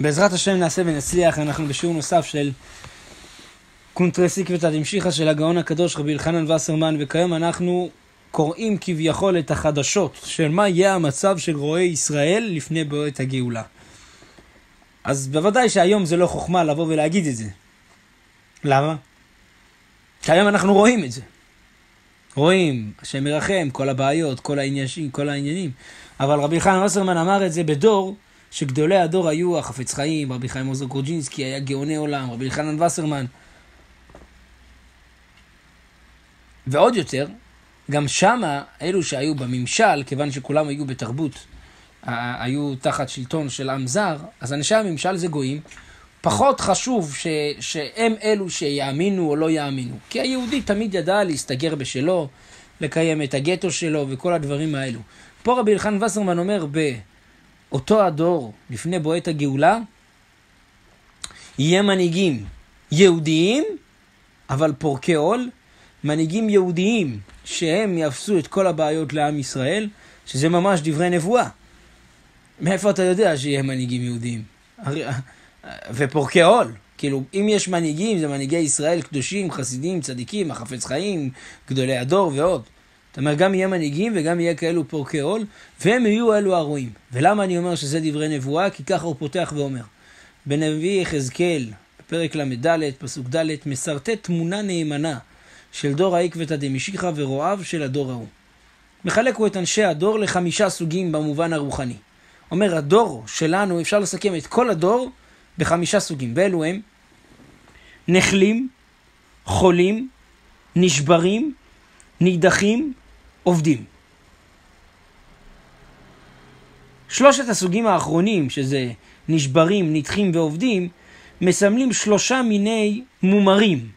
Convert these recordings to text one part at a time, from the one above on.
בעזרת השם נעשה ונצליח, אנחנו בשיעור נוסף של קונטרס עקבתא דמשיחא של הגאון הקדוש רבי אלחנן וסרמן, והיום אנחנו קוראים כביכול את החדשות של מה יהיה המצב של רועי ישראל לפני ביאת הגאולה. אז בוודאי שהיום זה לא חוכמה לבוא ולהגיד את זה. למה? כי היום אנחנו רואים את זה. רואים, השם ירחם, כל הבעיות, כל העניינים, כל העניינים. אבל רבי חיים וסרמן אמר את זה בדור שגדולי הדור היו החפץ חיים, רבי חיים עוזר קרוג'ינסקי, היה גאוני עולם, רבי אלחנן וסרמן. ועוד יותר, גם שמה, אלו שהיו בממשל, כיוון שכולם היו בתרבות, היו תחת שלטון של עם זר, אז אנשי הממשל זה גויים. פחות חשוב ש, שהם אלו שיאמינו או לא יאמינו. כי היהודי תמיד ידע להסתגר בשלו, לקיים את הגטו שלו וכל הדברים האלו. פה רבי אלחנן וסרמן אומר באותו הדור, לפני בועט הגאולה, יהיה מנהיגים יהודיים, אבל פורקי עול, מנהיגים יהודיים שהם יאפסו את כל הבעיות לעם ישראל, שזה ממש דברי נבואה. מאיפה אתה יודע שיהיה מנהיגים יהודיים? ופורקי עול. כאילו, אם יש מנהיגים, זה מנהיגי ישראל קדושים, חסידים, צדיקים, החפץ חיים, גדולי הדור ועוד. זאת אומרת, גם יהיה מנהיגים וגם יהיה כאלו פורקי עול, והם יהיו אלו הרועים. ולמה אני אומר שזה דברי נבואה? כי ככה הוא פותח ואומר. בנביא יחזקאל, פרק ל"ד, פסוק ד', מסרטט תמונה נאמנה של דור העקבתא דמשיחא ורועיו של הדור ההוא. מחלק הוא את אנשי הדור לחמישה סוגים במובן הרוחני. אומר, הדור שלנו, אפשר לסכם את כל הדור בחמישה סוגים, ואלו הם נחלים, חולים, נשברים, נידחים, עובדים. שלושת הסוגים האחרונים, שזה נשברים, נדחים ועובדים, מסמלים שלושה מיני מומרים.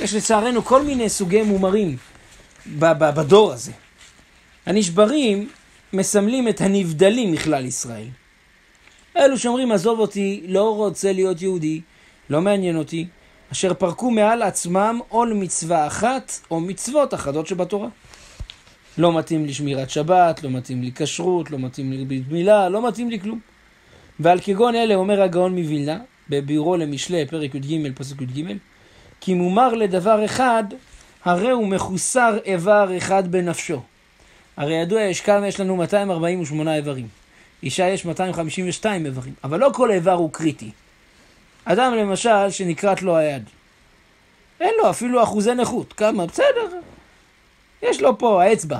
יש לצערנו כל מיני סוגי מומרים בדור הזה. הנשברים מסמלים את הנבדלים מכלל ישראל. אלו שאומרים, עזוב אותי, לא רוצה להיות יהודי, לא מעניין אותי, אשר פרקו מעל עצמם עול מצווה אחת או מצוות אחדות שבתורה. לא מתאים לי שמירת שבת, לא מתאים לי כשרות, לא מתאים לי מילה, לא מתאים לי כלום. ועל כגון אלה אומר הגאון מווילנה, בביאורו למשלי, פרק י"ג, פסוק י"ג, כי מומר לדבר אחד, הרי הוא מחוסר איבר אחד בנפשו. הרי ידוע יש כמה יש לנו 248 איברים. אישה יש 252 איברים, אבל לא כל איבר הוא קריטי. אדם למשל שנקראת לו היד, אין לו אפילו אחוזי נכות, כמה? בסדר, יש לו פה האצבע.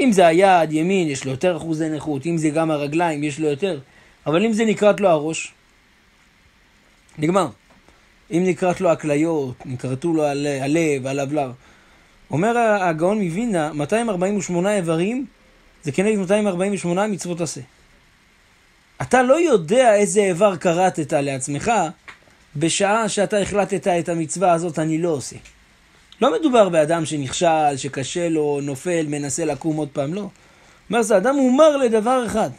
אם זה היד, ימין, יש לו יותר אחוזי נכות, אם זה גם הרגליים, יש לו יותר. אבל אם זה נקראת לו הראש, נגמר. אם נקראת לו הכליות, נקרתו לו הלב, הלבלב. אומר הגאון מווילנה, 248 איברים זה כנגד 248 מצוות עשה. אתה לא יודע איזה איבר כרתת לעצמך בשעה שאתה החלטת את המצווה הזאת אני לא עושה. לא מדובר באדם שנכשל, שקשה לו, נופל, מנסה לקום עוד פעם, לא. אומר, זה אדם מומר לדבר אחד.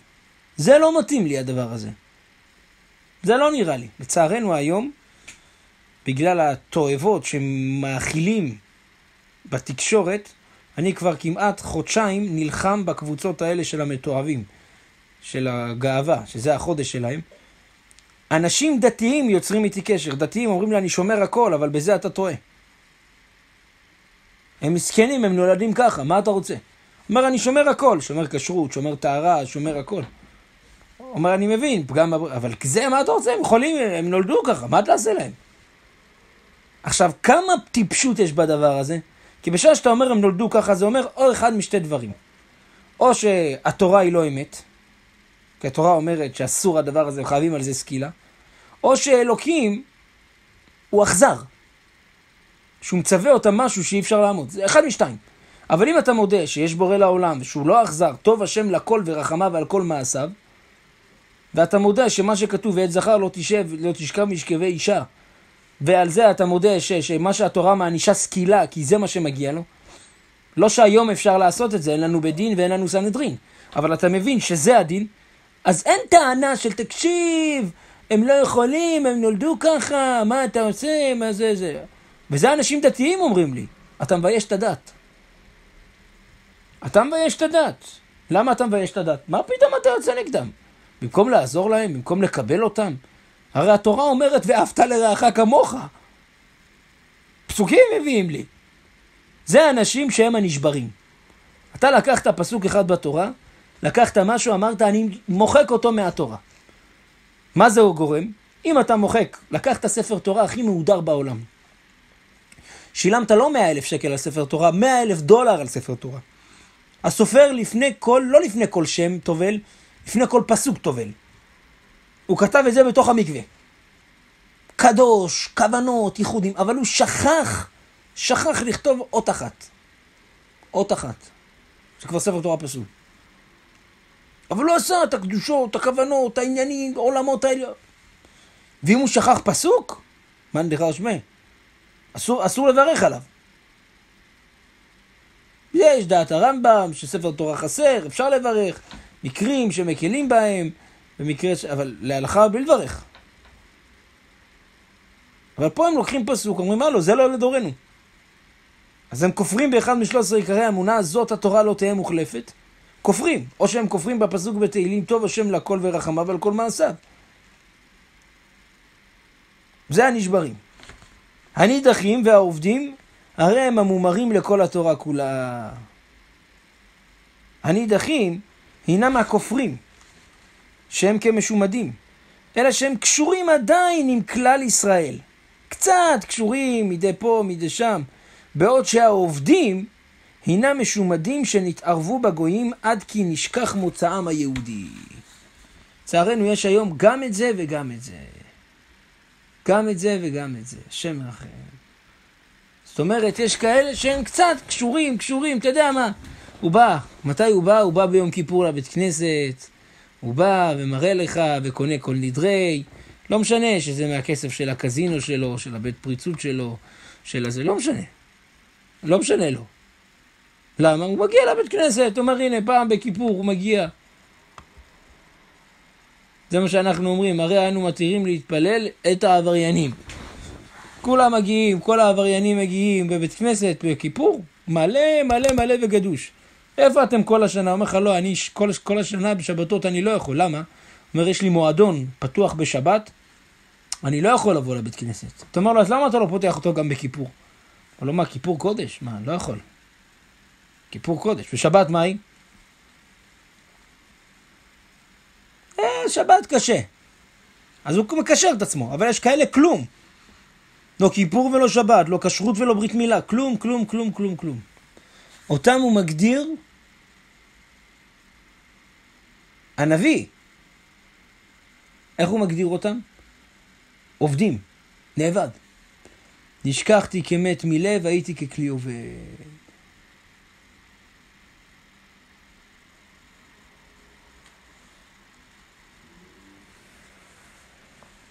זה לא מתאים לי הדבר הזה. זה לא נראה לי. לצערנו היום, בגלל התועבות שמאכילים בתקשורת, אני כבר כמעט חודשיים נלחם בקבוצות האלה של המתועבים, של הגאווה, שזה החודש שלהם. אנשים דתיים יוצרים איתי קשר. דתיים אומרים לי, אני שומר הכל, אבל בזה אתה טועה. הם מסכנים, הם נולדים ככה, מה אתה רוצה? אומר, אני שומר הכל, שומר כשרות, שומר טהרה, שומר הכל. אומר, אני מבין, פגם, אבל זה, מה אתה רוצה? הם חולים, הם נולדו ככה, מה תעשה להם? עכשיו, כמה טיפשות יש בדבר הזה? כי בשעה שאתה אומר הם נולדו ככה, זה אומר או אחד משתי דברים. או שהתורה היא לא אמת, כי התורה אומרת שאסור הדבר הזה, חייבים על זה סקילה, או שאלוקים הוא אכזר, שהוא מצווה אותם משהו שאי אפשר לעמוד. זה אחד משתיים. אבל אם אתה מודה שיש בורא לעולם ושהוא לא אכזר, טוב השם לכל ורחמיו על כל מעשיו, ואתה מודה שמה שכתוב ועת זכר לא תשב, לא תשכב משכבי אישה, ועל זה אתה מודה ש, שמה שהתורה מענישה סקילה, כי זה מה שמגיע לו. לא שהיום אפשר לעשות את זה, אין לנו בית דין ואין לנו סנהדרין, אבל אתה מבין שזה הדין, אז אין טענה של תקשיב, הם לא יכולים, הם נולדו ככה, מה אתה עושה, מה זה זה. וזה אנשים דתיים אומרים לי, אתה מבייש את הדת. אתה מבייש את הדת. למה אתה מבייש את הדת? מה פתאום אתה יוצא נגדם? במקום לעזור להם, במקום לקבל אותם. הרי התורה אומרת, ואהבת לרעך כמוך. פסוקים מביאים לי. זה האנשים שהם הנשברים. אתה לקחת פסוק אחד בתורה, לקחת משהו, אמרת, אני מוחק אותו מהתורה. מה זה גורם? אם אתה מוחק, לקחת ספר תורה הכי מהודר בעולם. שילמת לא מאה אלף שקל על ספר תורה, מאה אלף דולר על ספר תורה. הסופר לפני כל, לא לפני כל שם טובל, לפני כל פסוק טובל. הוא כתב את זה בתוך המקווה. קדוש, כוונות, ייחודים, אבל הוא שכח, שכח לכתוב אות אחת. אות אחת. זה כבר ספר תורה פסול. אבל הוא עשה את הקדושות, הכוונות, העניינים, העולמות האלה. ואם הוא שכח פסוק, מאן דכר שמי, אסור, אסור לברך עליו. יש דעת הרמב"ם, שספר תורה חסר, אפשר לברך, מקרים שמקלים בהם, במקרה ש... אבל להלכה בלי לברך. אבל פה הם לוקחים פסוק, אומרים, מה לא, זה לא לדורנו. אז הם כופרים באחד משלוש עשרה עיקרי האמונה, זאת התורה לא תהיה מוחלפת. כופרים. או שהם כופרים בפסוק בתהילים, טוב השם לכל ורחמיו ועל כל מעשיו. זה הנשברים. הנידחים והעובדים, הרי הם המומרים לכל התורה כולה. הנידחים הינם הכופרים, שהם כמשומדים, אלא שהם קשורים עדיין עם כלל ישראל. קצת קשורים מדי פה, מדי שם, בעוד שהעובדים הינם משומדים שנתערבו בגויים עד כי נשכח מוצאם היהודי. לצערנו יש היום גם את זה וגם את זה. גם את זה וגם את זה. השם מרחם. זאת אומרת, יש כאלה שהם קצת קשורים, קשורים, אתה יודע מה. הוא בא, מתי הוא בא? הוא בא ביום כיפור לבית כנסת, הוא בא ומראה לך וקונה כל נדרי, לא משנה שזה מהכסף של הקזינו שלו, של הבית פריצות שלו, של הזה, לא משנה. לא משנה לו. למה? הוא מגיע לבית כנסת, אומר הנה פעם בכיפור הוא מגיע. זה מה שאנחנו אומרים, הרי אנו מתירים להתפלל את העבריינים. כולם מגיעים, כל העבריינים מגיעים בבית כנסת בכיפור, מלא מלא מלא וגדוש. איפה אתם כל השנה? אומר לך, לא, אני כל, כל השנה בשבתות אני לא יכול, למה? אומר, יש לי מועדון פתוח בשבת, אני לא יכול לבוא לבית כנסת. אתה אומר לו, אז למה אתה לא פותח אותו גם בכיפור? הוא לא, מה, כיפור קודש? מה, לא יכול. כיפור קודש. בשבת מה היא? אה, שבת קשה. אז הוא מקשר את עצמו, אבל יש כאלה כלום. לא כיפור ולא שבת, לא כשרות ולא ברית מילה, כלום, כלום, כלום, כלום, כלום. אותם הוא מגדיר הנביא. איך הוא מגדיר אותם? עובדים, נאבד. נשכחתי כמת מלב, הייתי ככלי עובד.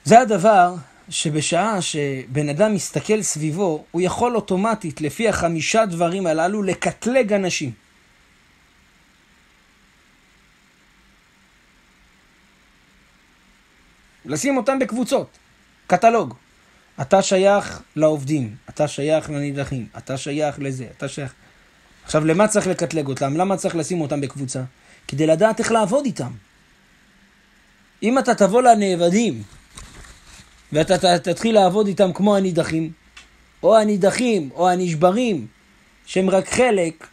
זה הדבר שבשעה שבן אדם מסתכל סביבו, הוא יכול אוטומטית, לפי החמישה דברים הללו, לקטלג אנשים. לשים אותם בקבוצות, קטלוג. אתה שייך לעובדים, אתה שייך לנידחים, אתה שייך לזה, אתה שייך... עכשיו, למה צריך לקטלג אותם? למה צריך לשים אותם בקבוצה? כדי לדעת איך לעבוד איתם. אם אתה תבוא לנאבדים ואתה תתחיל לעבוד איתם כמו הנידחים, או הנידחים, או הנשברים, שהם רק חלק,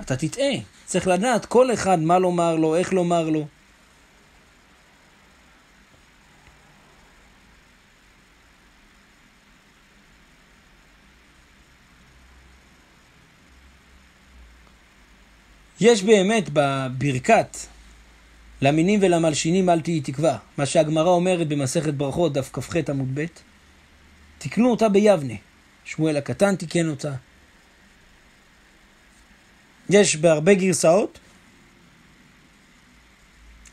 אתה תטעה. צריך לדעת כל אחד מה לומר לו, איך לומר לו. יש באמת בברכת למינים ולמלשינים אל תהי תקווה. מה שהגמרא אומרת במסכת ברכות, דף כ"ח עמוד ב', תקנו אותה ביבנה. שמואל הקטן תיקן אותה. יש בהרבה גרסאות,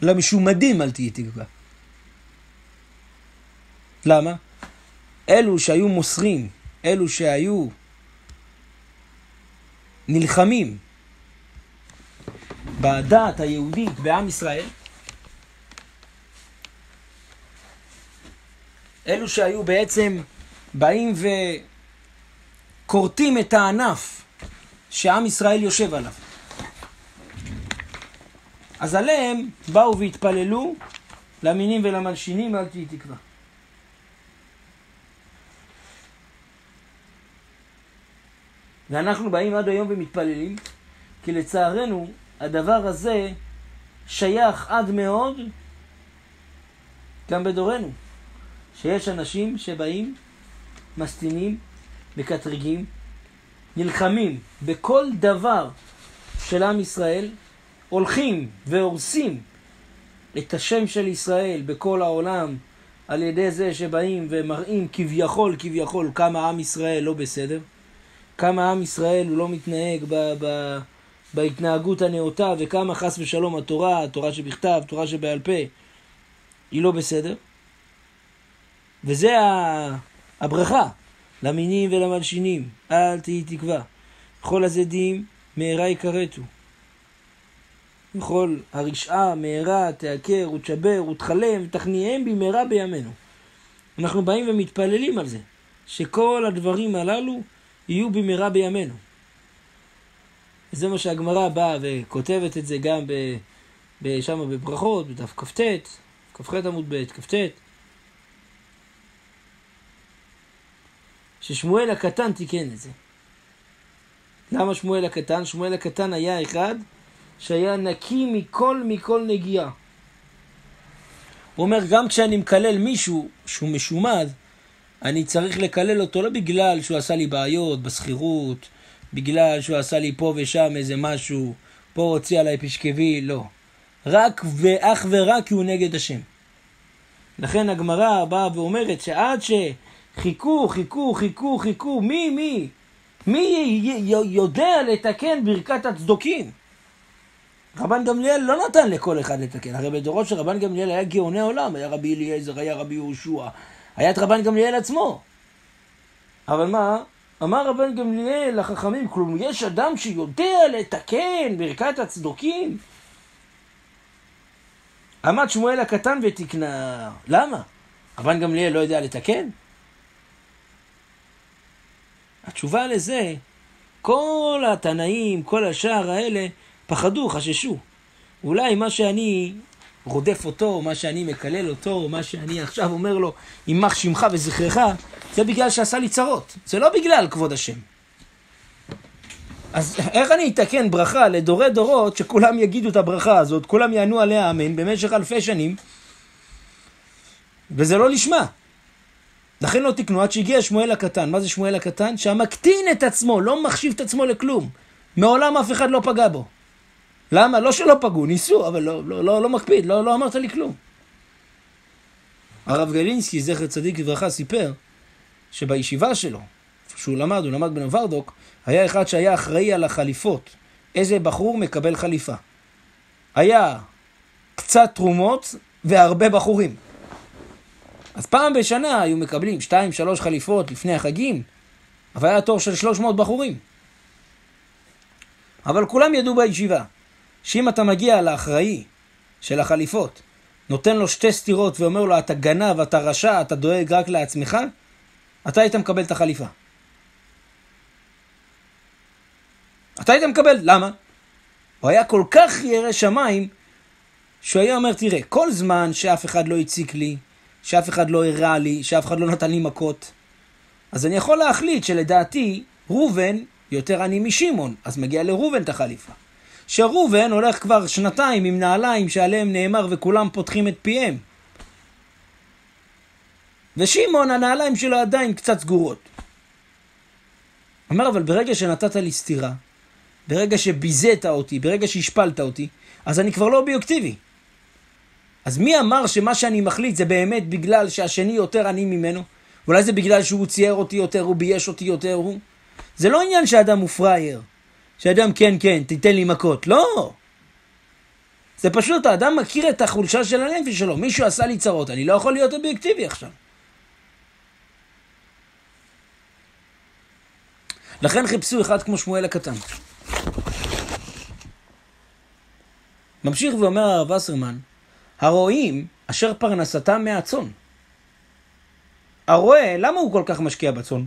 למשומדים אל תהי תקווה. למה? אלו שהיו מוסרים, אלו שהיו נלחמים בדת היהודית בעם ישראל, אלו שהיו בעצם באים וכורתים את הענף שעם ישראל יושב עליו. אז עליהם באו והתפללו למינים ולמלשינים אל תהי תקווה. ואנחנו באים עד היום ומתפללים, כי לצערנו הדבר הזה שייך עד מאוד גם בדורנו. שיש אנשים שבאים, מסטינים, מקטרגים, נלחמים בכל דבר של עם ישראל, הולכים והורסים את השם של ישראל בכל העולם על ידי זה שבאים ומראים כביכול, כביכול, כמה עם ישראל לא בסדר, כמה עם ישראל הוא לא מתנהג ב... ב בהתנהגות הנאותה וכמה חס ושלום התורה, התורה שבכתב, תורה שבעל פה, היא לא בסדר. וזה הברכה למינים ולמלשינים, אל תהי תקווה. כל הזדים מהרה יכרתו. וכל הרשעה מהרה תעקר ותשבר ותכלם ותכניעם במהרה בימינו. אנחנו באים ומתפללים על זה, שכל הדברים הללו יהיו במהרה בימינו. וזה מה שהגמרא באה וכותבת את זה גם שם בברכות, בדף כ"ט, כ"ח עמוד ב', כ"ט. ששמואל הקטן תיקן את זה. למה שמואל הקטן? שמואל הקטן היה אחד שהיה נקי מכל מכל נגיעה. הוא אומר, גם כשאני מקלל מישהו שהוא משומד, אני צריך לקלל אותו לא בגלל שהוא עשה לי בעיות בשכירות, בגלל שהוא עשה לי פה ושם איזה משהו, פה הוציא עליי פשקבי, לא. רק ואך ורק כי הוא נגד השם. לכן הגמרא באה ואומרת שעד שחיכו, חיכו, חיכו, חיכו, מי, מי, מי יודע לתקן ברכת הצדוקים? רבן גמליאל לא נתן לכל אחד לתקן, הרי בדורות של רבן גמליאל היה גאוני עולם, היה רבי אליעזר, היה רבי יהושע, היה את רבן גמליאל עצמו. אבל מה? אמר רבן גמליאל לחכמים, כלום יש אדם שיודע לתקן ברכת הצדוקים? עמד שמואל הקטן ותקנה. למה? רבן גמליאל לא יודע לתקן? התשובה לזה, כל התנאים, כל השאר האלה, פחדו, חששו. אולי מה שאני רודף אותו, מה שאני מקלל אותו, מה שאני עכשיו אומר לו, יימח שמך וזכרך, זה בגלל שעשה לי צרות. זה לא בגלל כבוד השם. אז איך אני אתקן ברכה לדורי דורות שכולם יגידו את הברכה הזאת, כולם יענו עליה אמן במשך אלפי שנים, וזה לא לשמה. לכן לא תקנו עד שהגיע שמואל הקטן. מה זה שמואל הקטן? שהמקטין את עצמו, לא מחשיב את עצמו לכלום. מעולם אף אחד לא פגע בו. למה? לא שלא פגעו, ניסו, אבל לא, לא, לא, לא מקפיד, לא, לא אמרת לי כלום. הרב גלינסקי, זכר צדיק לברכה, סיפר שבישיבה שלו, שהוא למד, הוא למד בן ורדוק, היה אחד שהיה אחראי על החליפות. איזה בחור מקבל חליפה. היה קצת תרומות והרבה בחורים. אז פעם בשנה היו מקבלים שתיים, שלוש חליפות לפני החגים, אבל היה תור של שלוש מאות בחורים. אבל כולם ידעו בישיבה שאם אתה מגיע לאחראי של החליפות, נותן לו שתי סטירות ואומר לו, אתה גנב, אתה רשע, אתה דואג רק לעצמך, אתה היית מקבל את החליפה. אתה היית מקבל, למה? הוא היה כל כך ירא שמיים, שהוא היה אומר, תראה, כל זמן שאף אחד לא הציק לי, שאף אחד לא הרע לי, שאף אחד לא נתן לי מכות, אז אני יכול להחליט שלדעתי, ראובן יותר עני משמעון, אז מגיע לראובן את החליפה. שראובן הולך כבר שנתיים עם נעליים שעליהם נאמר וכולם פותחים את פיהם. ושמעון, הנעליים שלו עדיין קצת סגורות. אומר, אבל ברגע שנתת לי סטירה, ברגע שביזית אותי, ברגע שהשפלת אותי, אז אני כבר לא אובייקטיבי. אז מי אמר שמה שאני מחליט זה באמת בגלל שהשני יותר עני ממנו? אולי זה בגלל שהוא צייר אותי יותר, הוא בייש אותי יותר, הוא... זה לא עניין שאדם הוא פראייר. שאדם כן, כן, תיתן לי מכות. לא! זה פשוט, האדם מכיר את החולשה של הנפש שלו. מישהו עשה לי צרות, אני לא יכול להיות אובייקטיבי עכשיו. לכן חיפשו אחד כמו שמואל הקטן. ממשיך ואומר הרב וסרמן, הרועים אשר פרנסתם מהצאן. הרועה, למה הוא כל כך משקיע בצאן?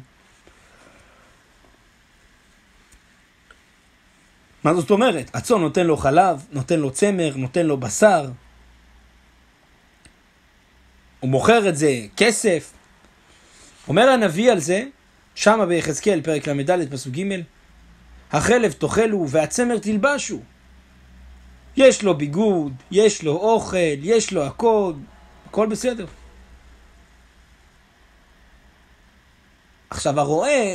מה זאת אומרת? הצאן נותן לו חלב, נותן לו צמר, נותן לו בשר. הוא מוכר את זה כסף. אומר הנביא על זה, שמה ביחזקאל, פרק ל"ד, פסוק ג', החלב תאכלו והצמר תלבשו. יש לו ביגוד, יש לו אוכל, יש לו הכל, הכל בסדר. עכשיו הרועה,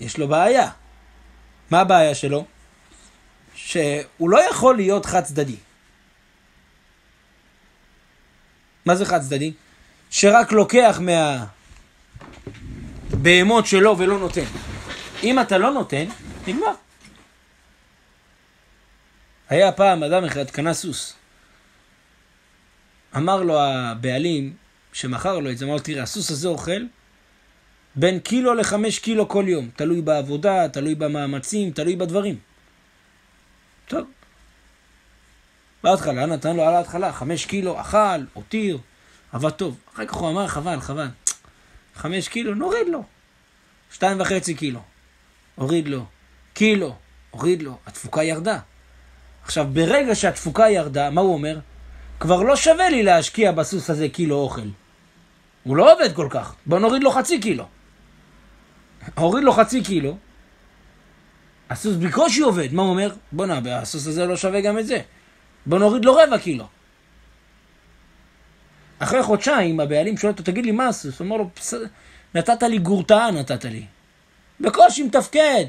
יש לו בעיה. מה הבעיה שלו? שהוא לא יכול להיות חד צדדי. מה זה חד צדדי? שרק לוקח מהבהמות שלו ולא נותן. אם אתה לא נותן, נגמר. היה פעם אדם אחד, קנה סוס. אמר לו הבעלים שמכר לו את זה, אמר לו, תראה, הסוס הזה אוכל בין קילו לחמש קילו כל יום. תלוי בעבודה, תלוי במאמצים, תלוי בדברים. טוב. בהתחלה נתן לו על ההתחלה חמש קילו, אכל, הותיר, עבד טוב. אחר כך הוא אמר, חבל, חבל. חמש קילו, נוריד לו. שתיים וחצי קילו. הוריד לו. קילו, הוריד לו. התפוקה ירדה. עכשיו, ברגע שהתפוקה ירדה, מה הוא אומר? כבר לא שווה לי להשקיע בסוס הזה קילו אוכל. הוא לא עובד כל כך. בוא נוריד לו חצי קילו. הוריד לו חצי קילו, הסוס בקושי עובד. מה הוא אומר? בוא'נה, הסוס הזה לא שווה גם את זה. בוא נוריד לו רבע קילו. אחרי חודשיים הבעלים שואל אותו, תגיד לי מה הסוס? הוא אומר לו, נתת לי גורטאה נתת לי. בקושי מתפקד.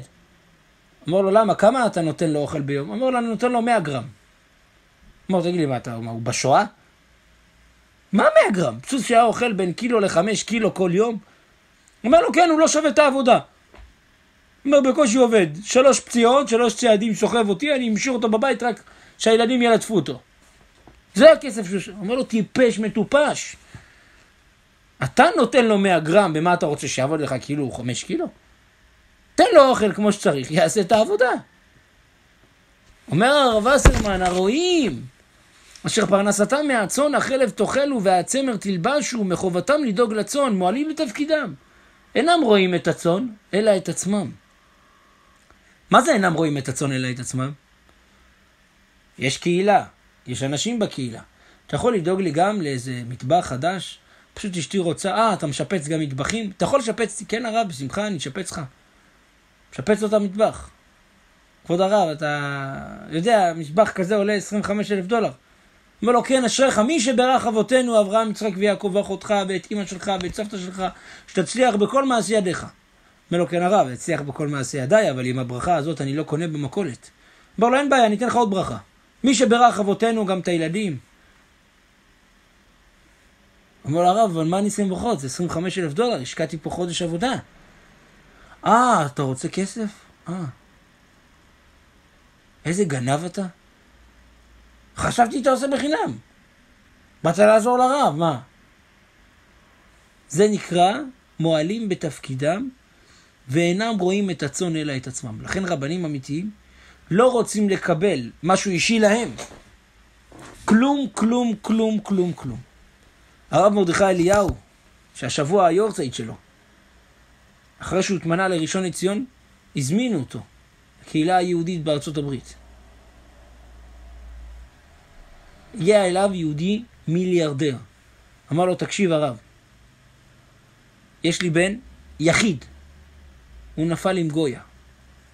אומר לו, למה? כמה אתה נותן לו אוכל ביום? אומר לו, אני נותן לו 100 גרם. אומר, תגיד לי, מה אתה, מה, הוא בשואה? מה 100 גרם? סוס שהיה אוכל בין קילו לחמש קילו כל יום? אומר לו, כן, הוא לא שווה את העבודה. אומר, בקושי עובד. שלוש פציעות, שלוש צעדים סוחב אותי, אני אמשיר אותו בבית רק שהילדים ילטפו אותו. זה הכסף שהוא... אומר לו, טיפש, מטופש. אתה נותן לו 100 גרם, במה אתה רוצה שיעבוד לך כאילו הוא 5 קילו? תן לו אוכל כמו שצריך, יעשה את העבודה. אומר הרב וסרמן, הרועים, אשר פרנסתם מהצאן, החלב תאכלו והצמר תלבשו, מחובתם לדאוג לצאן, מועלים לתפקידם. אינם רואים את הצאן, אלא את עצמם. מה זה אינם רואים את הצאן אלא את עצמם? יש קהילה, יש אנשים בקהילה. אתה יכול לדאוג לי גם לאיזה מטבח חדש? פשוט אשתי רוצה, אה, אתה משפץ גם מטבחים? אתה יכול לשפץ, כן הרב, בשמחה, אני אשפץ לך. משפץ לו את המטבח. כבוד הרב, אתה יודע, מטבח כזה עולה 25 אלף דולר. אומר לו, כן, אשריך, מי שברך אבותינו, אברהם, יצחק ויעקב, ואחותך, ואת אמא שלך, ואת סבתא שלך, שתצליח בכל מעשי ידיך. אומר לו, כן הרב, אצליח בכל מעשי ידיי, אבל עם הברכה הזאת אני לא קונה במכולת. אומר לו, אין בעיה, אני אתן לך עוד ברכה. מי שברך אבותינו, גם את הילדים. אומר לו, הרב, אבל מה אני אשים ברכות? זה 25 אלף דולר, השקעתי פה חודש עבודה. אה, אתה רוצה כסף? אה. איזה גנב אתה? חשבתי שאתה עושה בחינם. באת לעזור לרב, מה? זה נקרא מועלים בתפקידם ואינם רואים את הצאן אלא את עצמם. לכן רבנים אמיתיים לא רוצים לקבל משהו אישי להם. כלום, כלום, כלום, כלום, כלום. הרב מרדכי אליהו, שהשבוע היורצייט שלו, אחרי שהוא התמנה לראשון לציון, הזמינו אותו לקהילה היהודית בארצות הברית. הגיע אליו יהודי מיליארדר. אמר לו, תקשיב הרב, יש לי בן יחיד, הוא נפל עם גויה,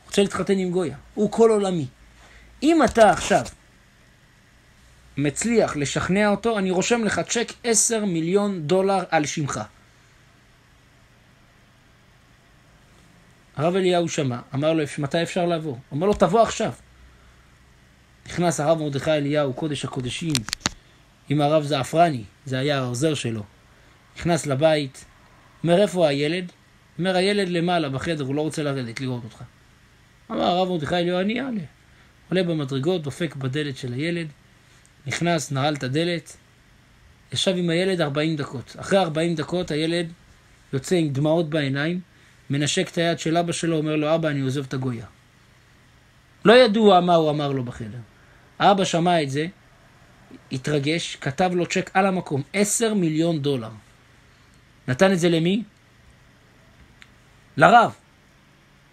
רוצה להתחתן עם גויה, הוא כל עולמי. אם אתה עכשיו מצליח לשכנע אותו, אני רושם לך צ'ק 10 מיליון דולר על שמך. הרב אליהו שמע, אמר לו, מתי אפשר לעבור? אמר לו, תבוא עכשיו. נכנס הרב מרדכי אליהו, קודש הקודשים, עם הרב זעפרני, זה היה העוזר שלו. נכנס לבית, אומר, איפה הילד? אומר, הילד למעלה בחדר, הוא לא רוצה לרדת, לראות אותך. אמר הרב מרדכי אליהו, אני אעלה. עולה במדרגות, דופק בדלת של הילד, נכנס, נעל את הדלת, ישב עם הילד 40 דקות. אחרי 40 דקות הילד יוצא עם דמעות בעיניים, מנשק את היד של אבא שלו, אומר לו, אבא, אני עוזב את הגויה. לא ידוע מה הוא אמר לו בחדר. האבא שמע את זה, התרגש, כתב לו צ'ק על המקום, עשר מיליון דולר. נתן את זה למי? לרב.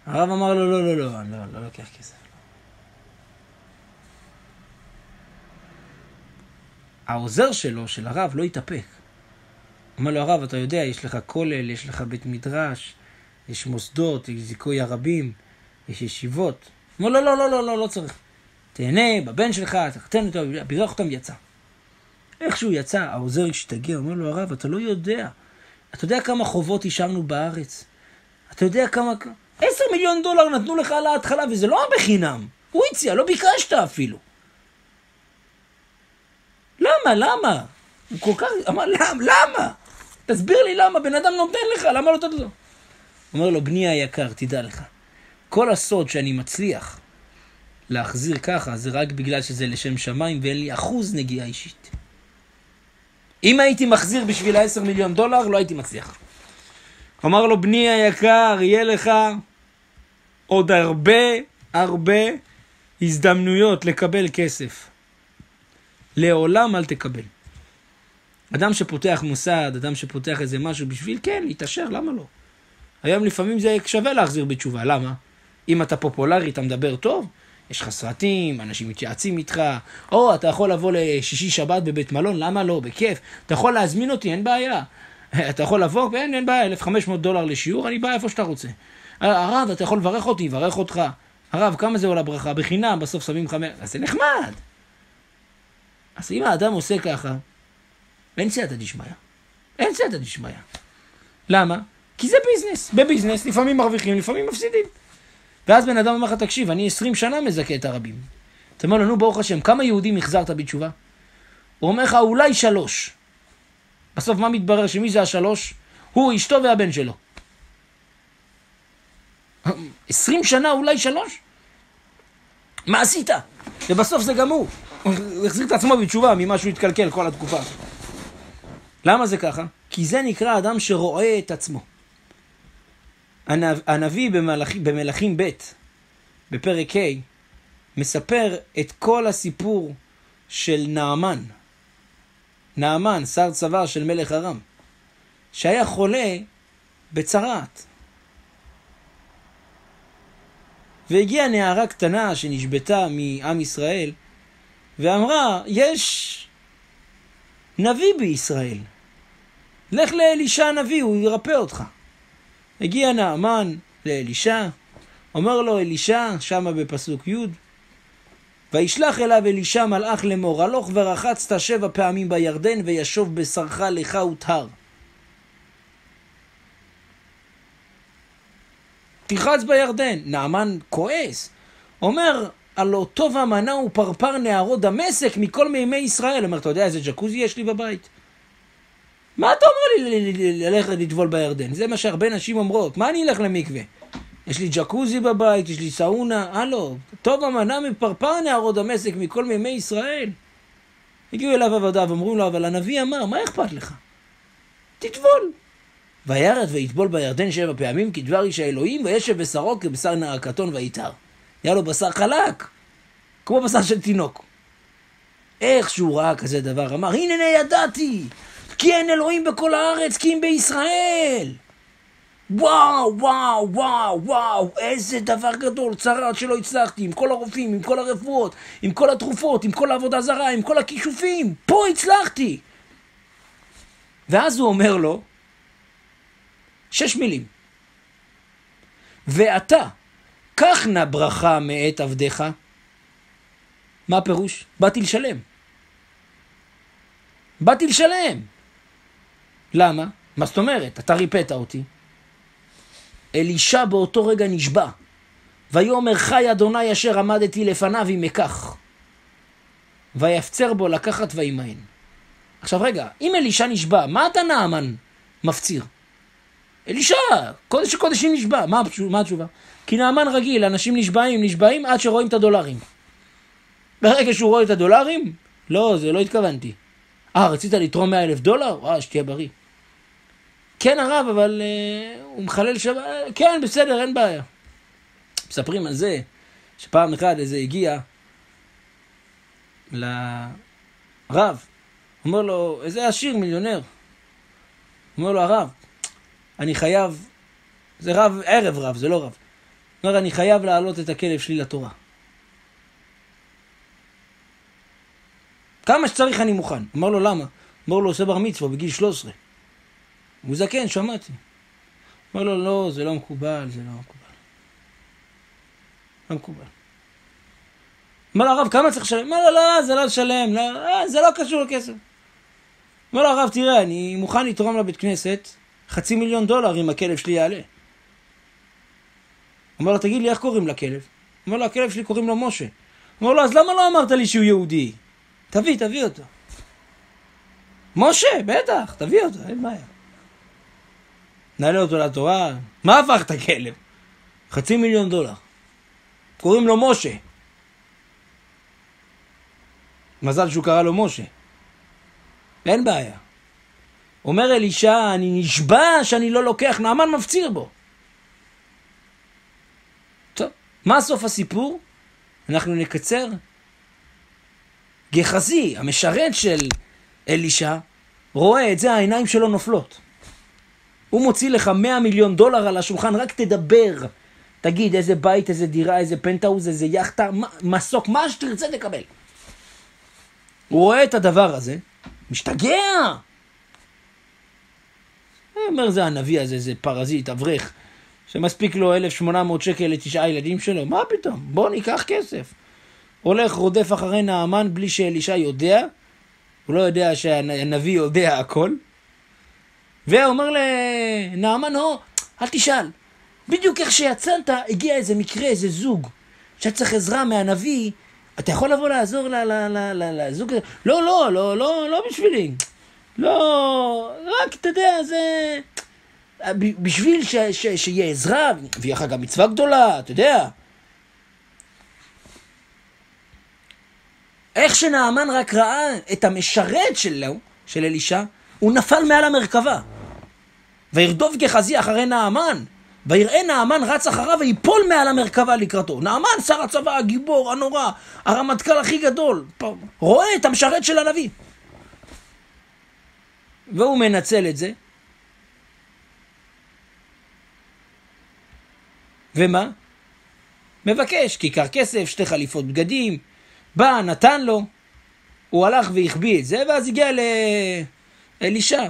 הרב אמר לו, לא, לא, לא, אני לא, לא לוקח כסף. העוזר שלו, של הרב, לא התאפק. אומר לו, הרב, אתה יודע, יש לך כולל, יש לך בית מדרש, יש מוסדות, יש זיכוי הרבים, יש ישיבות. אומר לו, לא, לא, לא, לא, לא צריך. תהנה בבן שלך, תחתן אותו, בירך אותם, יצא. איך שהוא יצא, העוזר השתגע, אומר לו, הרב, אתה לא יודע. אתה יודע כמה חובות אישרנו בארץ? אתה יודע כמה... עשר מיליון דולר נתנו לך על ההתחלה, וזה לא בחינם. הוא הציע, לא ביקשת אפילו. למה? למה? הוא כל כך... אמר, למה? למה? תסביר לי למה, בן אדם נותן לך, למה לא תדע לו? אומר לו, בני היקר, תדע לך, כל הסוד שאני מצליח להחזיר ככה, זה רק בגלל שזה לשם שמיים ואין לי אחוז נגיעה אישית. אם הייתי מחזיר בשביל ה-10 מיליון דולר, לא הייתי מצליח. אמר לו, בני היקר, יהיה לך עוד הרבה הרבה הזדמנויות לקבל כסף. לעולם אל תקבל. אדם שפותח מוסד, אדם שפותח איזה משהו בשביל, כן, להתעשר, למה לא? היום לפעמים זה שווה להחזיר בתשובה, למה? אם אתה פופולרי, אתה מדבר טוב, יש לך סרטים, אנשים מתייעצים איתך, או אתה יכול לבוא לשישי שבת בבית מלון, למה לא? בכיף. אתה יכול להזמין אותי, אין בעיה. אתה יכול לבוא, אין, אין בעיה, 1,500 דולר לשיעור, אני בא איפה שאתה רוצה. הרב, אתה יכול לברך אותי, יברך אותך. הרב, כמה זה עולה ברכה? בחינם, בסוף שמים לך... אז זה נחמד. אז אם האדם עושה ככה, אין סייעתא דשמיא. אין סייעתא דשמיא. למה? כי זה ביזנס. בביזנס לפעמים מרוויחים, לפעמים מפסידים. ואז בן אדם אומר לך, תקשיב, אני עשרים שנה מזכה את הרבים. אתה אומר לו, נו, ברוך השם, כמה יהודים החזרת בתשובה? הוא אומר לך, אולי שלוש. בסוף מה מתברר? שמי זה השלוש? הוא, אשתו והבן שלו. עשרים שנה, אולי שלוש? מה עשית? ובסוף זה גם הוא. הוא החזיר את עצמו בתשובה ממה שהוא התקלקל כל התקופה. למה זה ככה? כי זה נקרא אדם שרואה את עצמו. הנביא במלאכים, במלאכים ב', בפרק ה', מספר את כל הסיפור של נעמן. נעמן, שר צבא של מלך ארם, שהיה חולה בצרעת. והגיעה נערה קטנה שנשבתה מעם ישראל, ואמרה, יש נביא בישראל. לך לאלישע הנביא, הוא ירפא אותך. הגיע נעמן לאלישע, אומר לו אלישע, שמה בפסוק י', וישלח אליו אלישע מלאך לאמור, הלוך ורחצת שבע פעמים בירדן, וישוב בשרך לך וטהר. תרחץ בירדן. נעמן כועס. אומר, הלא טוב המנה הוא פרפר נערות דמשק מכל מימי ישראל. אומר, אתה יודע איזה ג'קוזי יש לי בבית? מה אתה אומר לי ללכת לטבול בירדן? זה מה שהרבה נשים אומרות. מה אני אלך למקווה? יש לי ג'קוזי בבית, יש לי סאונה, הלו, טוב המנה מפרפר נערות דמשק מכל מימי ישראל. הגיעו אליו עבודה ואומרים לו, אבל הנביא אמר, מה אכפת לך? תטבול. וירד ויטבול בירדן שבע פעמים כדבר איש האלוהים, וישב בשרו כבשר נער קטון ויתר. היה לו בשר חלק, כמו בשר של תינוק. איך שהוא ראה כזה דבר, אמר, הנני ידעתי, כי אין אלוהים בכל הארץ, כי אם בישראל. וואו, וואו, וואו, וואו, איזה דבר גדול, צרעת שלא הצלחתי, עם כל הרופאים, עם כל הרפואות, עם כל התרופות, עם כל העבודה זרה, עם כל הכישופים, פה הצלחתי. ואז הוא אומר לו, שש מילים. ואתה, קח נא ברכה מאת עבדיך. מה הפירוש? באתי לשלם. באתי לשלם. למה? מה זאת אומרת? אתה ריפאת אותי. אלישע באותו רגע נשבע. ויאמר חי אדוני אשר עמדתי לפניו אם אקח. ויפצר בו לקחת וימאן. עכשיו רגע, אם אלישע נשבע, מה אתה נעמן מפציר? אלישע, קודש הקודשים נשבע. מה, מה התשובה? כי נאמן רגיל, אנשים נשבעים, נשבעים עד שרואים את הדולרים. ברגע שהוא רואה את הדולרים, לא, זה לא התכוונתי. אה, רצית לתרום 100 אלף דולר? אה, שתהיה בריא. כן הרב, אבל אה, הוא מחלל שבת, אה, כן, בסדר, אין בעיה. מספרים על זה שפעם אחת איזה הגיע לרב, אומר לו, איזה עשיר, מיליונר. אומר לו, הרב, אני חייב, זה רב, ערב רב, זה לא רב. אומר, אני חייב להעלות את הכלב שלי לתורה. כמה שצריך אני מוכן. אמר לו, למה? אמר לו, עושה בר מצווה בגיל 13. הוא זקן, שמעתי. אומר לו, לא, זה לא מקובל, זה לא מקובל. לא מקובל. אומר לו, הרב, כמה צריך לשלם? אומר לו, לא, זה לא לשלם, לא, אה, זה לא קשור לכסף. אומר לו, הרב, תראה, אני מוכן לתרום לבית כנסת חצי מיליון דולר אם הכלב שלי יעלה. אומר לו, תגיד לי, איך קוראים לכלב? אומר לו, הכלב שלי קוראים לו משה. אומר לו, אז למה לא אמרת לי שהוא יהודי? תביא, תביא אותו. משה, בטח, תביא אותו, אין בעיה. נעלה אותו לתורה, מה הפך את הכלב? חצי מיליון דולר. קוראים לו משה. מזל שהוא קרא לו משה. אין בעיה. אומר אלישע, אני נשבע שאני לא לוקח, נעמן מפציר בו. טוב, מה סוף הסיפור? אנחנו נקצר. גחזי, המשרת של אלישע, רואה את זה, העיניים שלו נופלות. הוא מוציא לך 100 מיליון דולר על השולחן, רק תדבר. תגיד איזה בית, איזה דירה, איזה פנטהאוז, איזה יאכטה, מסוק, מה שתרצה תקבל. הוא רואה את הדבר הזה, משתגע. אומר זה הנביא הזה, זה פרזיט, אברך, שמספיק לו 1,800 שקל לתשעה ילדים שלו, מה פתאום? בוא ניקח כסף. הולך, רודף אחרי נעמן בלי שאלישע יודע, הוא לא יודע שהנביא יודע הכל, ואומר לנעמן, הו, אל תשאל. בדיוק איך שיצאת, הגיע איזה מקרה, איזה זוג, שהיה צריך עזרה מהנביא, אתה יכול לבוא לעזור לזוג הזה? לא, לא, לא, לא, לא בשבילי. לא, רק, אתה יודע, זה... בשביל ש, ש, שיהיה עזרה, ויהיה לך גם מצווה גדולה, אתה יודע. איך שנעמן רק ראה את המשרת שלו, של אלישע, הוא נפל מעל המרכבה. וירדוף גחזי אחרי נעמן, ויראה נעמן רץ אחריו ויפול מעל המרכבה לקראתו. נעמן, שר הצבא, הגיבור, הנורא, הרמטכ"ל הכי גדול, רואה את המשרת של הנביא. והוא מנצל את זה. ומה? מבקש כיכר כסף, שתי חליפות בגדים, בא, נתן לו, הוא הלך והחביא את זה, ואז הגיע לאלישע.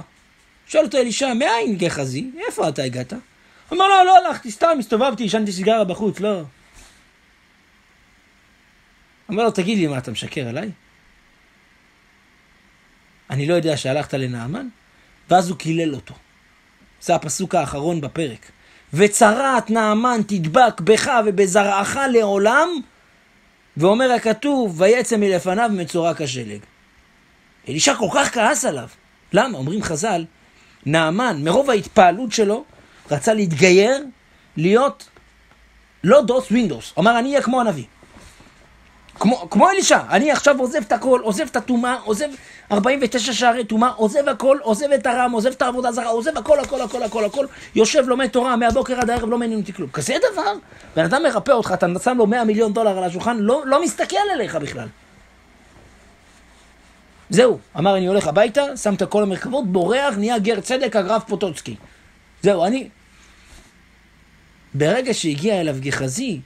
שואל אותו אלישע, מאין גחזי? איפה אתה הגעת? אומר לו, לא, לא הלכתי, סתם הסתובבתי, עישנתי סיגרה בחוץ, לא. אומר לו, תגיד לי, מה, אתה משקר עליי? אני לא יודע שהלכת לנעמן? ואז הוא קילל אותו. זה הפסוק האחרון בפרק. וצרת נעמן תדבק בך ובזרעך לעולם, ואומר הכתוב, ויצא מלפניו מצורע כשלג. אלישע כל כך כעס עליו. למה? אומרים חז"ל, נעמן, מרוב ההתפעלות שלו, רצה להתגייר, להיות לא דוס ווינדוס. אמר, אני אהיה כמו הנביא. כמו, כמו אלישע, אני עכשיו עוזב את הכל, עוזב את הטומאה, עוזב 49 שערי טומאה, עוזב הכל, עוזב את הרם, עוזב את העבודה הזרה, עוזב הכל, הכל, הכל, הכל, הכל, יושב, לומד תורה מהבוקר עד הערב, לא מעניין אותי כלום. כזה דבר, בן אדם מרפא אותך, אתה שם לו 100 מיליון דולר על השולחן, לא, לא מסתכל עליך בכלל. זהו, אמר אני הולך הביתה, שם את כל המרכבות, בורח, נהיה גר צדק, הגרף פוטוצקי. זהו, אני... ברגע שהגיע אליו גחזי,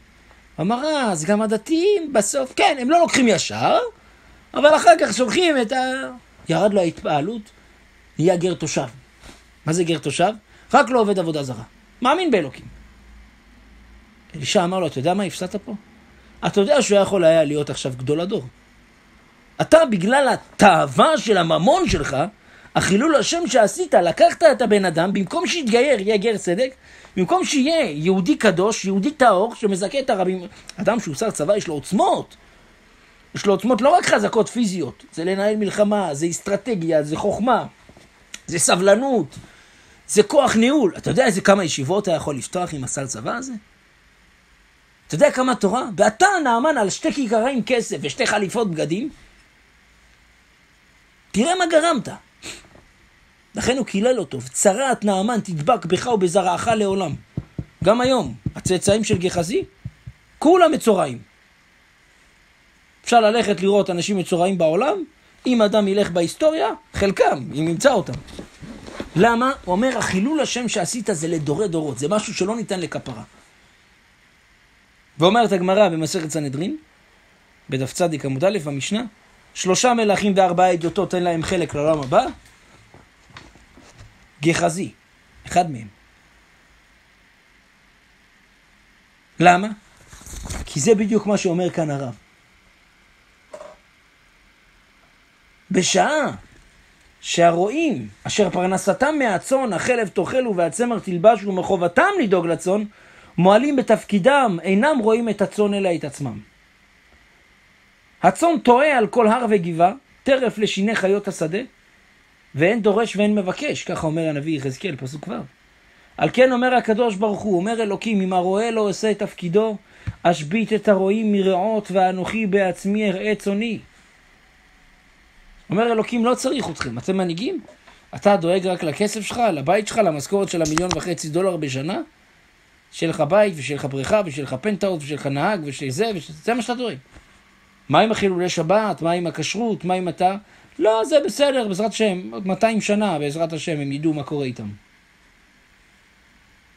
אמר, אה, אז גם הדתיים בסוף, כן, הם לא לוקחים ישר, אבל אחר כך שולחים את ה... ירד לו ההתפעלות, נהיה גר תושב. מה זה גר תושב? רק לא עובד עבודה זרה. מאמין באלוקים. אלישע אמר לו, אתה יודע מה הפסדת פה? אתה יודע שהוא יכול היה להיות עכשיו גדול הדור. אתה, בגלל התאווה של הממון שלך, החילול השם שעשית, לקחת את הבן אדם, במקום שיתגייר, יהיה גר צדק, במקום שיהיה יהודי קדוש, יהודי טהור, שמזכה את הרבים, אדם שהוא שר צבא, יש לו עוצמות. יש לו עוצמות לא רק חזקות פיזיות, זה לנהל מלחמה, זה אסטרטגיה, זה חוכמה, זה סבלנות, זה כוח ניהול. אתה יודע איזה כמה ישיבות היה יכול לפתוח עם הסל צבא הזה? אתה יודע כמה תורה? ואתה, נאמן, על שתי כיכרים כסף ושתי חליפות בגדים? תראה מה גרמת. לכן הוא קילל אותו, וצרת נאמן תדבק בך ובזרעך לעולם. גם היום, הצאצאים של גחזי, כולם מצורעים. אפשר ללכת לראות אנשים מצורעים בעולם, אם אדם ילך בהיסטוריה, חלקם, אם ימצא אותם. למה? הוא אומר, החילול השם שעשית זה לדורי דורות, זה משהו שלא ניתן לכפרה. ואומרת הגמרא במסכת סנהדרין, בדף צדיק עמוד א' במשנה, שלושה מלכים וארבעה אדיוטות אין להם חלק לעולם הבא, גחזי, אחד מהם. למה? כי זה בדיוק מה שאומר כאן הרב. בשעה שהרועים, אשר פרנסתם מהצאן, החלב תאכלו והצמר תלבשו, ומחובתם לדאוג לצאן, מועלים בתפקידם, אינם רואים את הצאן אלא את עצמם. הצאן טועה על כל הר וגבעה, טרף לשיני חיות השדה, ואין דורש ואין מבקש, ככה אומר הנביא יחזקאל, פסוק ו'. על כן אומר הקדוש ברוך הוא, אומר אלוקים, אם הרועה לא עושה את תפקידו, אשבית את הרועים מרעות, ואנוכי בעצמי אראה צאני. אומר אלוקים, לא צריך אתכם, אתם מנהיגים? אתה דואג רק לכסף שלך, לבית שלך, למשכורת של המיליון וחצי דולר בשנה? שיהיה לך בית, ושיהיה לך בריכה, ושיהיה לך פנטאוט, ושיהיה לך נהג, ושיהיה זה, ושיהיה... זה מה שאתה דואג. מה עם החילולי שבת? מה עם הכשרות? מה עם אתה? לא, זה בסדר, בעזרת השם, עוד 200 שנה, בעזרת השם, הם ידעו מה קורה איתם.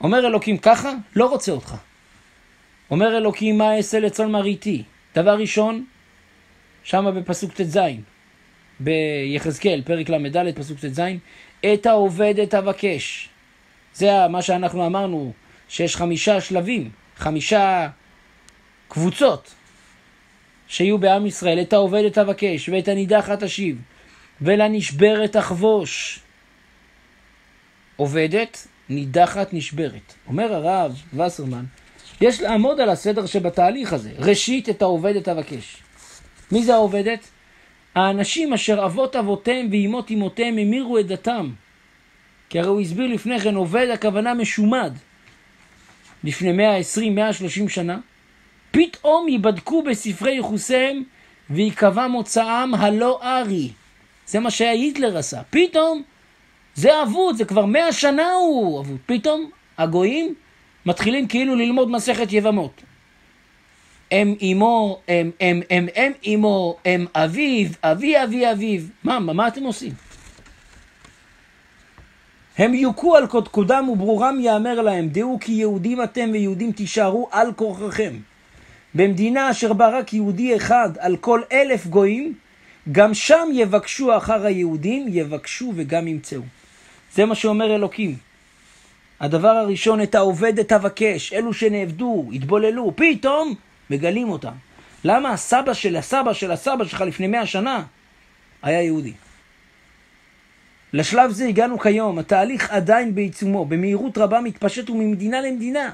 אומר אלוקים ככה, לא רוצה אותך. אומר אלוקים, מה אעשה לצאן מרעיתי? דבר ראשון, שמה בפסוק ט"ז, ביחזקאל, פרק ל"ד, פסוק ט"ז, את העובדת אבקש. זה מה שאנחנו אמרנו, שיש חמישה שלבים, חמישה קבוצות שיהיו בעם ישראל. את העובדת אבקש, ואת הנידחת אשיב, ולנשברת אחבוש. עובדת, נידחת, נשברת. אומר הרב וסרמן, יש לעמוד על הסדר שבתהליך הזה. ראשית, את העובדת אבקש. מי זה העובדת? האנשים אשר אבות אבותיהם ואימות אמותיהם המירו את דתם. כי הרי הוא הסביר לפני כן, עובד הכוונה משומד. לפני 120, 130 שנה, פתאום ייבדקו בספרי יחוסיהם ויקבע מוצאם הלא ארי. זה מה שהיה היטלר עשה. פתאום זה אבוד, זה כבר מאה שנה הוא אבוד. פתאום הגויים מתחילים כאילו ללמוד מסכת יבמות. אם אמו, אם אם אם אם אמו, אם אביו, אבי אבי אביו. מה, מה אתם עושים? הם יוכו על קודקודם וברורם יאמר להם, דעו כי יהודים אתם ויהודים תישארו על כורחכם. במדינה אשר בה רק יהודי אחד על כל אלף גויים, גם שם יבקשו אחר היהודים, יבקשו וגם ימצאו. זה מה שאומר אלוקים. הדבר הראשון, את העובד תבקש, אלו שנעבדו, התבוללו, פתאום מגלים אותם. למה הסבא של הסבא של הסבא שלך לפני מאה שנה היה יהודי? לשלב זה הגענו כיום, התהליך עדיין בעיצומו, במהירות רבה מתפשט וממדינה למדינה.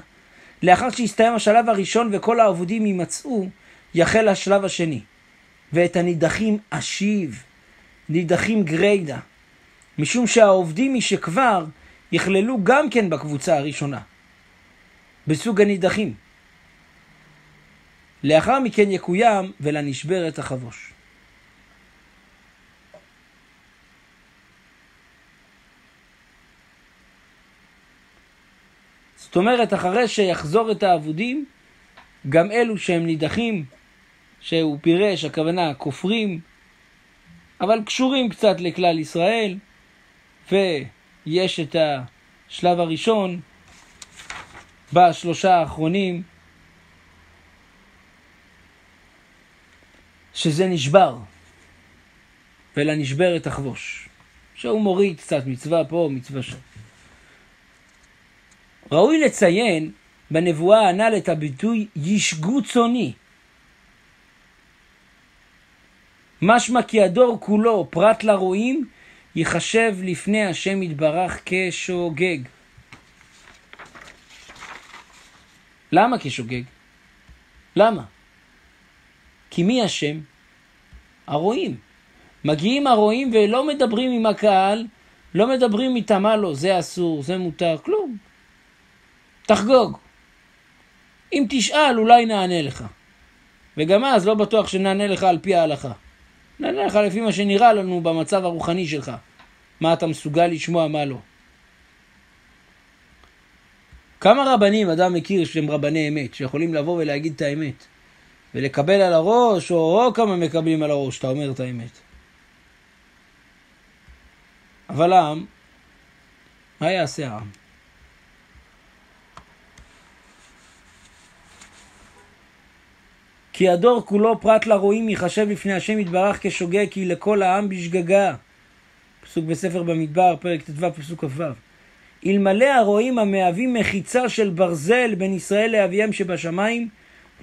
לאחר שהסתיים השלב הראשון וכל העבודים יימצאו, יחל השלב השני. ואת הנידחים אשיב, נידחים גריידה, משום שהעובדים משכבר יכללו גם כן בקבוצה הראשונה, בסוג הנידחים. לאחר מכן יקוים ולנשברת החבוש. זאת אומרת, אחרי שיחזור את האבודים, גם אלו שהם נידחים, שהוא פירש, הכוונה כופרים, אבל קשורים קצת לכלל ישראל, ויש את השלב הראשון בשלושה האחרונים, שזה נשבר, ולנשבר את החבוש, שהוא מוריד קצת מצווה פה, מצווה שם. ראוי לציין בנבואה הנ"ל את הביטוי ישגו צוני. משמע כי הדור כולו, פרט לרועים, ייחשב לפני השם יתברך כשוגג. למה כשוגג? למה? כי מי השם? הרועים. מגיעים הרועים ולא מדברים עם הקהל, לא מדברים איתם, מה לא, זה אסור, זה מותר, כלום. תחגוג. אם תשאל, אולי נענה לך. וגם אז לא בטוח שנענה לך על פי ההלכה. נענה לך לפי מה שנראה לנו במצב הרוחני שלך. מה אתה מסוגל לשמוע, מה לא. כמה רבנים אדם מכיר שהם רבני אמת, שיכולים לבוא ולהגיד את האמת, ולקבל על הראש, או, או כמה מקבלים על הראש, אתה אומר את האמת. אבל העם, מה יעשה העם? כי הדור כולו פרט לרועים ייחשב לפני השם יתברך כשוגג כי לכל העם בשגגה. פסוק בספר במדבר, פרק ט"ו, פסוק כ"ו. אלמלא הרועים המהווים מחיצה של ברזל בין ישראל לאביהם שבשמיים,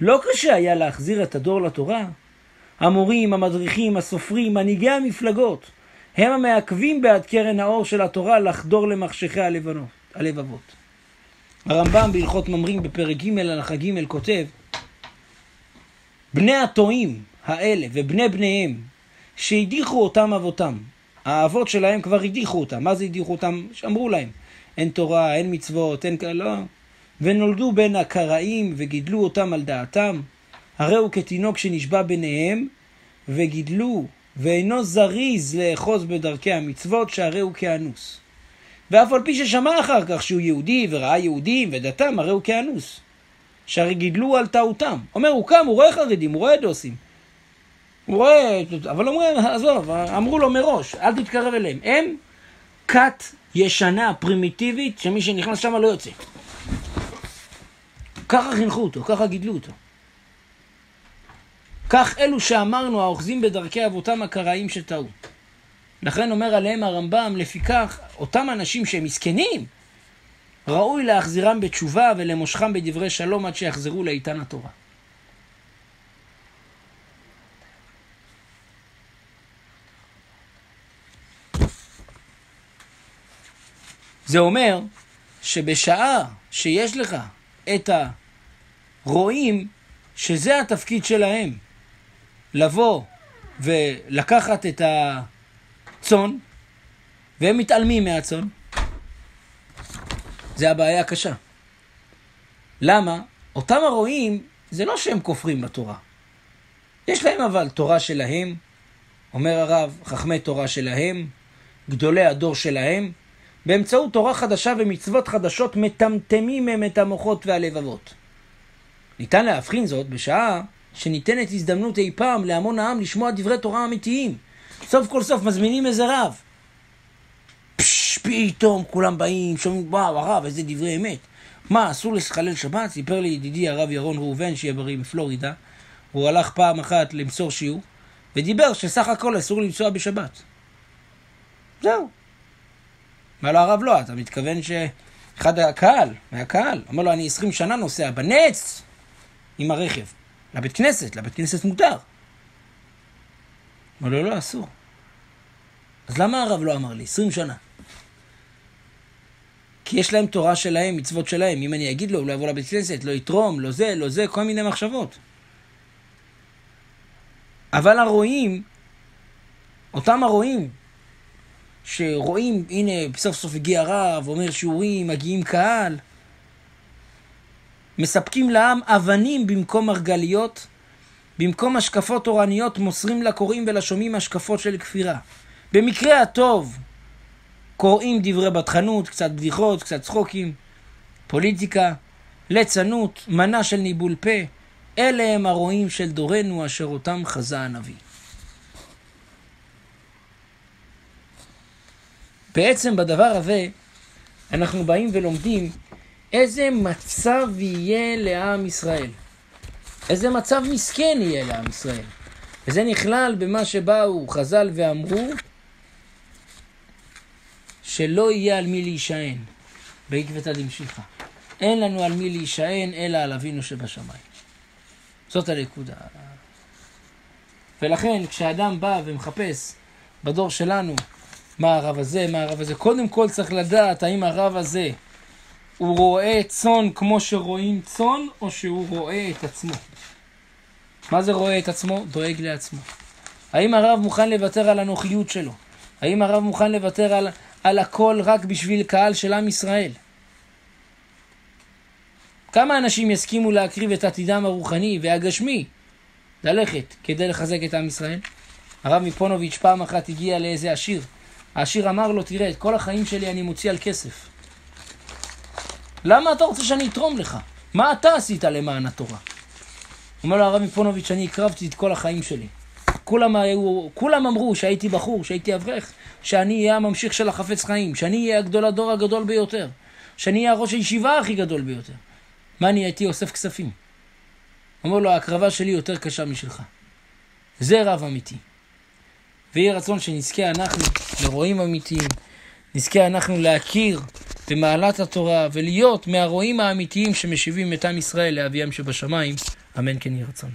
לא קשה היה להחזיר את הדור לתורה. המורים, המדריכים, הסופרים, מנהיגי המפלגות, הם המעכבים בעד קרן האור של התורה לחדור למחשכי הלבנות, הלבבות. הרמב"ם בהלכות ממרים בפרק ג' הלכה ג' כותב בני הטועים האלה ובני בניהם שהדיחו אותם אבותם, האבות שלהם כבר הדיחו אותם, מה זה הדיחו אותם? אמרו להם, אין תורה, אין מצוות, אין לא. ונולדו בין הקראים וגידלו אותם על דעתם, הרי הוא כתינוק שנשבע ביניהם, וגידלו, ואינו זריז לאחוז בדרכי המצוות, שהרי הוא כאנוס. ואף על פי ששמע אחר כך שהוא יהודי וראה יהודים ודתם, הרי הוא כאנוס. שהרי גידלו על טעותם. אומר, הוא קם, הוא רואה חרדים, הוא רואה דוסים. הוא רואה, אבל אומרים, עזוב, אמרו לו מראש, אל תתקרב אליהם. הם כת ישנה, פרימיטיבית, שמי שנכנס שם לא יוצא. ככה חינכו אותו, ככה גידלו אותו. כך אלו שאמרנו, האוחזים בדרכי אבותם הקראים שטעו. לכן אומר עליהם הרמב"ם, לפיכך, אותם אנשים שהם מסכנים, ראוי להחזירם בתשובה ולמושכם בדברי שלום עד שיחזרו לאיתן התורה. זה אומר שבשעה שיש לך את הרועים, שזה התפקיד שלהם, לבוא ולקחת את הצאן, והם מתעלמים מהצאן, זה הבעיה הקשה. למה? אותם הרועים, זה לא שהם כופרים לתורה. יש להם אבל תורה שלהם, אומר הרב, חכמי תורה שלהם, גדולי הדור שלהם, באמצעות תורה חדשה ומצוות חדשות מטמטמים הם את המוחות והלבבות. ניתן להבחין זאת בשעה שניתנת הזדמנות אי פעם להמון העם לשמוע דברי תורה אמיתיים. סוף כל סוף מזמינים איזה רב. פתאום כולם באים, שומעים, וואו, הרב, איזה דברי אמת. מה, אסור לחלל שבת? סיפר לי ידידי הרב ירון ראובן, שיהיה בריא מפלורידה. הוא הלך פעם אחת למסור שיעור, ודיבר שסך הכל אסור לנסוע בשבת. זהו. אמר לו הרב לא, אתה מתכוון שאחד הקהל, מהקהל, אמר לו אני עשרים שנה נוסע בנץ עם הרכב. לבית כנסת, לבית כנסת מותר. אמר לו, לא, אסור. אז למה הרב לא אמר לי? עשרים שנה. כי יש להם תורה שלהם, מצוות שלהם. אם אני אגיד לו, הוא לא יבוא לבית כנסת, לא יתרום, לא זה, לא זה, כל מיני מחשבות. אבל הרועים, אותם הרועים, שרואים, הנה, סוף סוף הגיע הרב, אומר שיעורים, מגיעים קהל, מספקים לעם אבנים במקום מרגליות, במקום השקפות תורניות מוסרים לקוראים ולשומעים השקפות של כפירה. במקרה הטוב קוראים דברי בטחנות, קצת בדיחות, קצת צחוקים, פוליטיקה, ליצנות, מנה של ניבול פה. אלה הם הרועים של דורנו אשר אותם חזה הנביא. בעצם בדבר הזה אנחנו באים ולומדים איזה מצב יהיה לעם ישראל. איזה מצב מסכן יהיה לעם ישראל. וזה נכלל במה שבאו חז"ל ואמרו, שלא יהיה על מי להישען, בעקבתא דמשיחא. אין לנו על מי להישען, אלא על אבינו שבשמיים. זאת הנקודה. ולכן, כשאדם בא ומחפש בדור שלנו מה הרב הזה, מה הרב הזה, קודם כל צריך לדעת האם הרב הזה הוא רואה צאן כמו שרואים צאן, או שהוא רואה את עצמו. מה זה רואה את עצמו? דואג לעצמו. האם הרב מוכן לוותר על הנוחיות שלו? האם הרב מוכן לוותר על, על הכל רק בשביל קהל של עם ישראל? כמה אנשים יסכימו להקריב את עתידם הרוחני והגשמי ללכת כדי לחזק את עם ישראל? הרב מפונוביץ' פעם אחת הגיע לאיזה עשיר. העשיר אמר לו, תראה, את כל החיים שלי אני מוציא על כסף. למה אתה רוצה שאני אתרום לך? מה אתה עשית למען התורה? אומר לו הרב מפונוביץ', אני הקרבתי את כל החיים שלי. כולם, היו, כולם אמרו שהייתי בחור, שהייתי אברך, שאני אהיה הממשיך של החפץ חיים, שאני אהיה הגדול הדור הגדול ביותר, שאני אהיה הראש הישיבה הכי גדול ביותר. מה אני הייתי אוסף כספים? אומר לו, ההקרבה שלי יותר קשה משלך. זה רב אמיתי. ויהי רצון שנזכה אנחנו לרועים אמיתיים, נזכה אנחנו להכיר במעלת התורה ולהיות מהרועים האמיתיים שמשיבים את עם ישראל לאביהם שבשמיים, אמן כן יהי רצון.